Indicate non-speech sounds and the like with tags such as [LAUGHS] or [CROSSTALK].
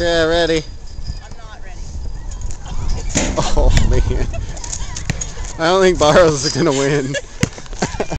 Okay, ready. I'm not ready. Oh man. I don't think Barrows is gonna win. [LAUGHS]